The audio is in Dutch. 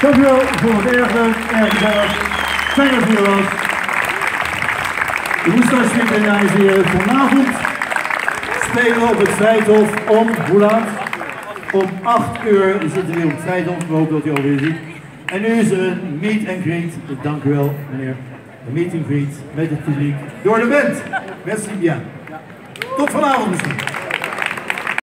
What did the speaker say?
Dankjewel voor het erg erg gezellig. Fijn dat u hier was. De Woestijnswinkel, dames en heren, vanavond spelen we op het Vrijthof om, hoe? Om 8 uur zitten we op het Vrijthof, we hopen dat u alweer ziet. En nu is er een meet and greet, dank u wel meneer, een meet and greet met het publiek door de band. met bien. Tot vanavond misschien.